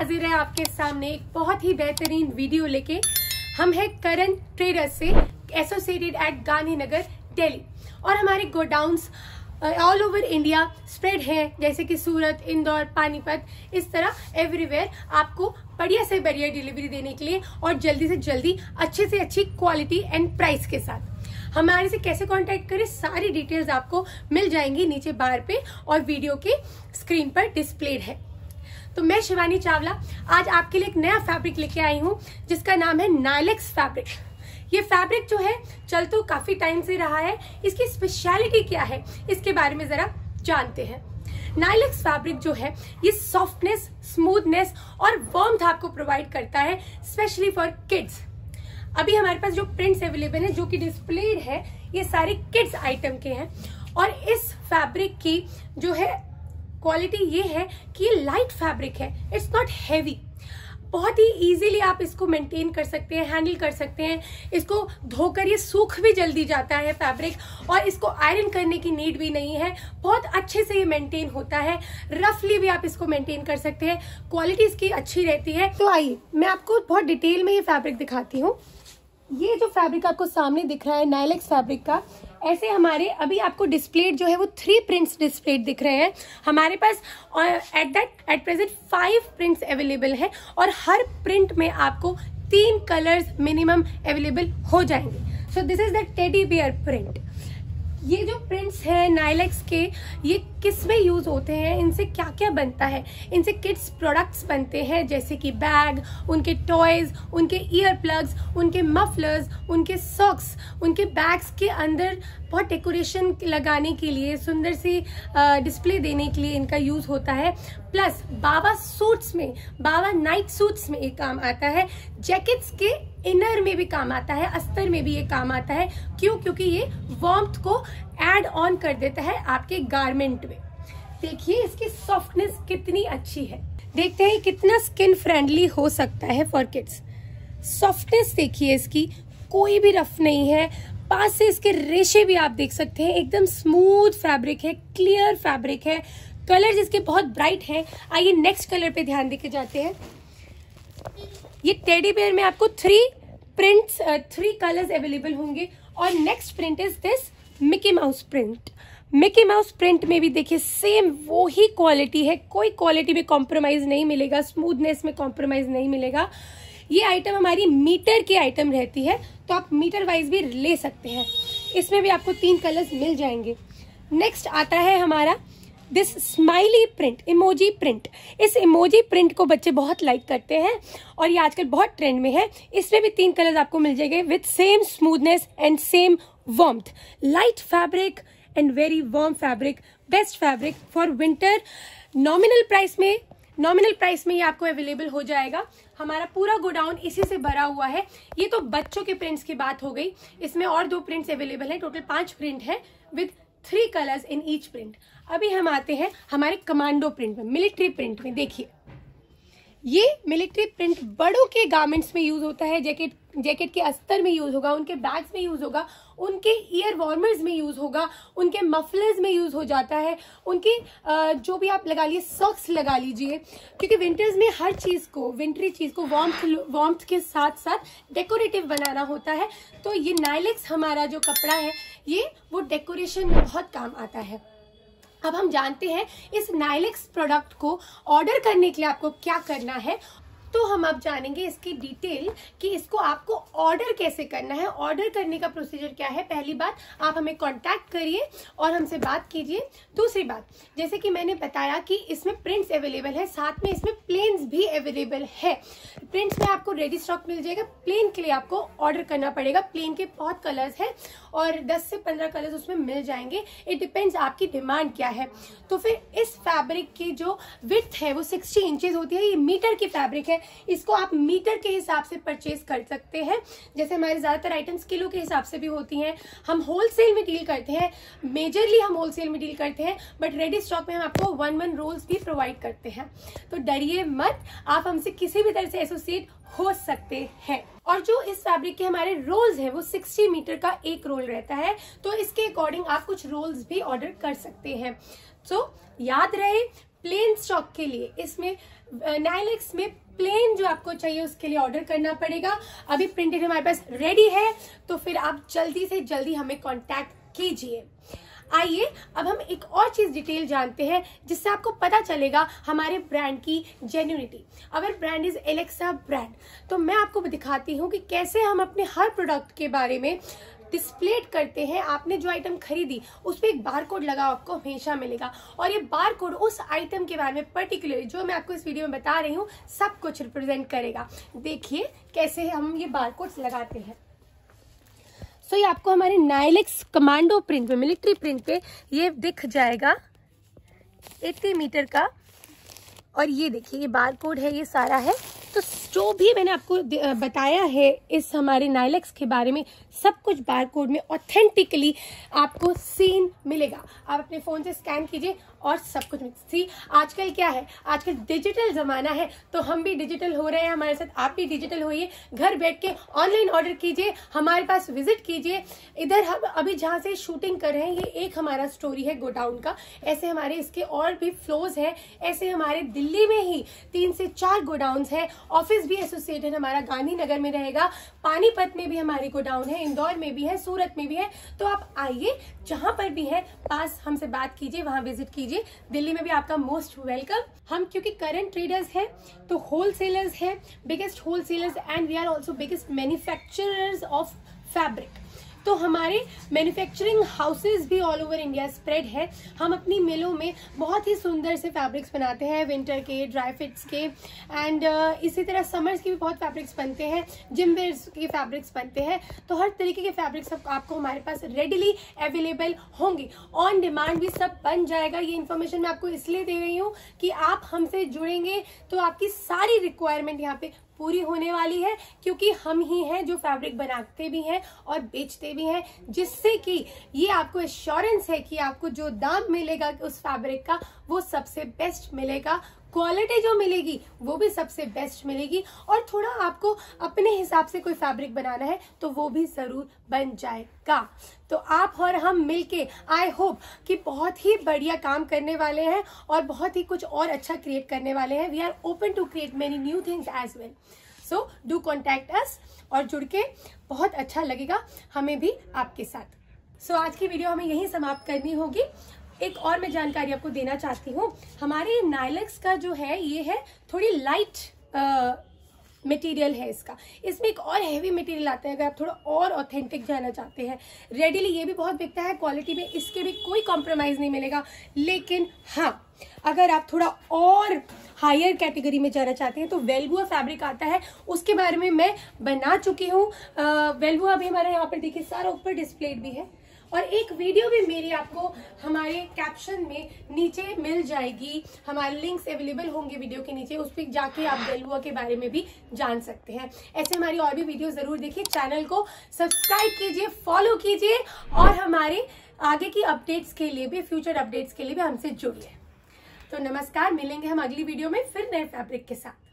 आपके सामने एक बहुत ही बेहतरीन वीडियो लेके। हम है करण ट्रेडर्स से एसोसिएटेड एट गांधीनगर दिल्ली और हमारे godowns all over India spread है, जैसे कि सूरत, इंदौर, पानीपत, इस तरह एवरीवेयर आपको बढ़िया से बढ़िया डिलीवरी देने के लिए और जल्दी से जल्दी अच्छे से अच्छी क्वालिटी एंड प्राइस के साथ। हमारे से कैसे कांटेक्ट करें, सारी डिटेल्स आपको मिल जाएँगी नीचे बार पे और वीडियो के स्क्रीन पर डिस्प्लेड है। तो मैं शिवानी चावला आज आपके लिए एक नया फैब्रिक लेके आई हूँ, जिसका नाम है नाइलेक्स फैब्रिक ये फैब्रिक जो है, चल तो काफ़ी टाइम से रहा है। इसकी स्पेशलिटी क्या है, इसके बारे में जरा जानते हैं। नाइलेक्स फैब्रिक जो है, ये सॉफ्टनेस स्मूथनेस और वार्मथ आपको प्रोवाइड करता है स्पेशली फॉर किड्स अभी हमारे पास जो प्रिंट्स अवेलेबल है, जो कि डिस्प्लेड है, ये सारे किड्स आइटम के हैं। और इस फैब्रिक की जो है क्वालिटी ये है कि ये लाइट फैब्रिक है इट्स नॉट हैवी बहुत ही इजीली आप इसको मेंटेन कर सकते हैं हैंडल कर सकते हैं। इसको धोकर ये सूख भी जल्दी जाता है फैब्रिक और इसको आयरन करने की नीड भी नहीं है। बहुत अच्छे से ये मेंटेन होता है। रफली भी आप इसको मेंटेन कर सकते हैं। क्वालिटी इसकी अच्छी रहती है। तो आइए, मैं आपको बहुत डिटेल में ये फैब्रिक दिखाती हूँ। ये जो फैब्रिक आपको सामने दिख रहा है नाइलेक्स फैब्रिक का, ऐसे हमारे, अभी आपको डिस्प्लेड जो है वो थ्री प्रिंट्स डिस्प्लेड दिख रहे हैं। हमारे पास at that at present five prints available है और हर प्रिंट में आपको तीन कलर्स मिनिमम अवेलेबल हो जाएँगे। So this is the teddy bear print ये जो प्रिंट्स हैं नाइलेक्स के, ये किसमें यूज़ होते हैं? इनसे क्या क्या बनता है? इनसे किड्स प्रोडक्ट्स बनते हैं, जैसे कि बैग उनके टॉयज उनके ईयर प्लग्स उनके मफलर्स उनके सॉक्स उनके बैग्स के अंदर बहुत डेकोरेशन लगाने के लिए, सुंदर सी डिस्प्ले देने के लिए इनका यूज़ होता है। प्लस बाबा सूट्स में, बाबा नाइट सूट्स में एक काम आता है। जैकेट्स के इनर में भी काम आता है, अस्तर में भी ये काम आता है। क्यों? क्योंकि ये वार्मथ को एड ऑन कर देता है आपके गारमेंट में। देखिए इसकी सॉफ्टनेस कितनी अच्छी है। देखते हैं कितना स्किन फ्रेंडली हो सकता है फॉर किड्स सॉफ्टनेस देखिए इसकी, कोई भी रफ नहीं है। पास से इसके रेशे भी आप देख सकते हैं, एकदम स्मूथ फैब्रिक है क्लियर फैब्रिक है। कलर जिसके बहुत ब्राइट हैं। आइए नेक्स्ट कलर पे ध्यान देके जाते हैं। ये टेडी बेयर में आपको three prints three colours available होंगे। और next print is this Mickey Mouse print Mickey Mouse print में भी देखिए सेम वो ही क्वालिटी है। कोई क्वालिटी में कॉम्प्रोमाइज नहीं मिलेगा स्मूथनेस में कॉम्प्रोमाइज नहीं मिलेगा। ये आइटम हमारी मीटर की आइटम रहती है तो आप मीटर वाइज भी ले सकते हैं। इसमें भी आपको तीन कलर्स मिल जाएँगे। नेक्स्ट आता है हमारा this smiley print emoji print इस इमोजी प्रिंट को बच्चे बहुत लाइक करते हैं और ये आजकल बहुत ट्रेंड में है। इसमें भी तीन कलर्स आपको मिल जाएँगे with same smoothness and same warmth light fabric and very warm fabric best fabric for winter nominal price में नॉमिनल प्राइस में ये आपको अवेलेबल हो जाएगा। हमारा पूरा गोडाउन इसी से भरा हुआ है। ये तो बच्चों के प्रिंट्स की बात हो गई। इसमें और दो प्रिंट्स अवेलेबल है। टोटल पाँच प्रिंट है। With three colours in each print अभी हम आते हैं हमारे कमांडो प्रिंट में मिलिट्री प्रिंट में, देखिए। ये मिलिट्री प्रिंट बड़ों के गारमेंट्स में यूज़ होता है जैकेट जैकेट के अस्तर में यूज़ होगा, उनके बैग्स में यूज़ होगा, उनके ईयर वार्मर्स में यूज़ होगा, उनके मफलर्स में यूज़ हो जाता है, उनके जो भी आप लगा लीजिए सॉक्स लगा लीजिए, क्योंकि विंटर्स में हर चीज़ को विंटरी चीज़ को वार्म वार्म के साथ साथ डेकोरेटिव बनाना होता है। तो ये नाइलेक्स हमारा जो कपड़ा है, ये वो डेकोरेशन में बहुत काम आता है। अब हम जानते हैं इस नाइलेक्स प्रोडक्ट को ऑर्डर करने के लिए आपको क्या करना है। तो हम अब जानेंगे इसकी डिटेल कि इसको आपको ऑर्डर कैसे करना है। ऑर्डर करने का प्रोसीजर क्या है? पहली बात, आप हमें कांटेक्ट करिए और हमसे बात कीजिए। दूसरी बात, जैसे कि मैंने बताया कि इसमें प्रिंट्स अवेलेबल है, साथ में इसमें प्लेन्स भी अवेलेबल है। प्रिंट्स में आपको रेडी स्टॉक मिल जाएगा। प्लेन के लिए आपको ऑर्डर करना पड़ेगा। प्लेन के बहुत कलर्स है और 10 से 15 कलर्स उसमें मिल जाएँगे। इट डिपेंड्स आपकी डिमांड क्या है। तो फिर इस फैब्रिक की जो विथ है, वो 60 इंचेस होती है। ये मीटर की फैब्रिक है। इसको आप मीटर के हिसाब से परचेज कर सकते हैं। जैसे हमारे ज़्यादातर आइटम्स किलो के हिसाब से भी होती हैं। हम होलसेल में डील करते हैं। मेजरली हम होलसेल में डील करते हैं। बट रेडी स्टॉक में हम आपको वन वन रोल्स भी प्रोवाइड करते हैं। तो डरिए मत। आप हमसे किसी भी तरह से एसोसिएट हो सकते हैं। और जो इस फैब्रिक के हमारे रोल्स है वो 60 मीटर का एक रोल रहता है तो इसके अकॉर्डिंग आप कुछ रोल्स भी ऑर्डर कर सकते हैं। सो so, याद रहे प्लेन स्टॉक के लिए इसमें नाइलेक्स में प्लेन जो आपको चाहिए उसके लिए ऑर्डर करना पड़ेगा। अभी प्रिंटेड हमारे पास रेडी है तो फिर आप जल्दी से जल्दी हमें कांटेक्ट कीजिए। आइए, अब हम एक और चीज़ डिटेल जानते हैं, जिससे आपको पता चलेगा हमारे ब्रांड की genuinity our brand is Alexa brand तो मैं आपको दिखाती हूँ कि कैसे हम अपने हर प्रोडक्ट के बारे में डिस्प्लेट करते हैं। आपने जो आइटम खरीदी, उस पर एक बार कोड लगा आपको हमेशा मिलेगा। और ये बार कोड उस आइटम के बारे में पर्टिकुलरली जो मैं आपको इस वीडियो में बता रही हूँ, सब कुछ रिप्रेजेंट करेगा। देखिए कैसे हम ये बार कोड लगाते हैं। सो ये आपको हमारे नाइलेक्स कमांडो प्रिंट पे मिलिट्री प्रिंट पे ये दिख जाएगा 80 मीटर का। और ये देखिए, ये बार कोड है, ये सारा है। तो जो भी मैंने आपको बताया है इस हमारे नाइलेक्स के बारे में सब कुछ बार कोड में ऑथेंटिकली आपको सीन मिलेगा। आप अपने फ़ोन से स्कैन कीजिए और सब कुछ सी आजकल क्या है? आजकल डिजिटल जमाना है तो हम भी डिजिटल हो रहे हैं, हमारे साथ आप भी डिजिटल होइए। घर बैठ के ऑनलाइन ऑर्डर कीजिए, हमारे पास विज़िट कीजिए। इधर हम अभी जहाँ से शूटिंग कर रहे हैं, ये एक हमारा स्टोरी है गोडाउन का। ऐसे हमारे इसके और भी फ्लोज है। ऐसे हमारे दिल्ली में ही तीन से चार गोडाउन है। ऑफ़िस भी एसोसिएटेड हमारा गांधीनगर में रहेगा। पानीपत में भी हमारी गोडाउन है इंदौर में भी है, सूरत में भी है। तो आप आइए, जहाँ पर भी है, पास हमसे बात कीजिए, वहाँ विज़िट कीजिए। दिल्ली में भी आपका मोस्ट वेलकम। हम क्योंकि करंट ट्रेडर्स हैं तो होलसेलर्स हैं biggest wholesalers and we are also biggest manufacturers of fabric तो हमारे मैन्युफैक्चरिंग हाउसेज भी ऑल ओवर इंडिया स्प्रेड है। हम अपनी मिलों में बहुत ही सुंदर से फैब्रिक्स बनाते हैं विंटर के ड्राई फिट्स के एंड uh, इसी तरह समर्स के भी बहुत फैब्रिक्स बनते हैं जिम वेयर्स के फैब्रिक्स बनते हैं। तो हर तरीके के फैब्रिक्स आपको हमारे पास रेडिली अवेलेबल होंगे। ऑन डिमांड भी सब बन जाएगा ये इन्फॉर्मेशन मैं आपको इसलिए दे रही हूँ कि आप हमसे जुड़ेंगे तो आपकी सारी रिक्वायरमेंट यहाँ पे पूरी होने वाली है, क्योंकि हम ही हैं जो फैब्रिक बनाते भी हैं और बेचते भी हैं, जिससे कि ये आपको एश्योरेंस है कि आपको जो दाम मिलेगा उस फैब्रिक का, वो सबसे बेस्ट मिलेगा। क्वालिटी जो मिलेगी वो भी सबसे बेस्ट मिलेगी। और थोड़ा आपको अपने हिसाब से कोई फैब्रिक बनाना है तो वो भी ज़रूर बन जाएगा। तो आप और हम मिलके आई होप कि बहुत ही बढ़िया काम करने वाले हैं और बहुत ही कुछ और अच्छा क्रिएट करने वाले हैं। We are open to create many new things as well so do contact us और जुड़ के बहुत अच्छा लगेगा हमें भी आपके साथ। सो so, आज की वीडियो हमें यही समाप्त करनी होगी। एक और मैं जानकारी आपको देना चाहती हूँ। हमारे नाइलेक्स का जो है, ये है थोड़ी लाइट मटेरियल है इसका। इसमें एक और हैवी मटेरियल आता है, अगर आप थोड़ा और ऑथेंटिक जाना चाहते हैं। रेडीली ये भी बहुत बिकता है क्वालिटी में इसके भी कोई कॉम्प्रोमाइज नहीं मिलेगा। लेकिन हाँ अगर आप थोड़ा और हायर कैटेगरी में जाना चाहते हैं तो वेलबुआ फैब्रिक आता है। उसके बारे में मैं बना चुकी हूँ। वेलबुआ भी हमारे यहाँ पर देखिए, सारा ऊपर डिस्प्लेड भी है। और एक वीडियो भी मेरी आपको हमारे कैप्शन में नीचे मिल जाएगी। हमारे लिंक्स अवेलेबल होंगे वीडियो के नीचे, उस पर जाके आप गलुआ के बारे में भी जान सकते हैं। ऐसे हमारी और भी वीडियो ज़रूर देखिए चैनल को सब्सक्राइब कीजिए फॉलो कीजिए और हमारे आगे की अपडेट्स के लिए भी फ्यूचर अपडेट्स के लिए भी हमसे जुड़िए। तो नमस्कार, मिलेंगे हम अगली वीडियो में फिर नए फैब्रिक के साथ।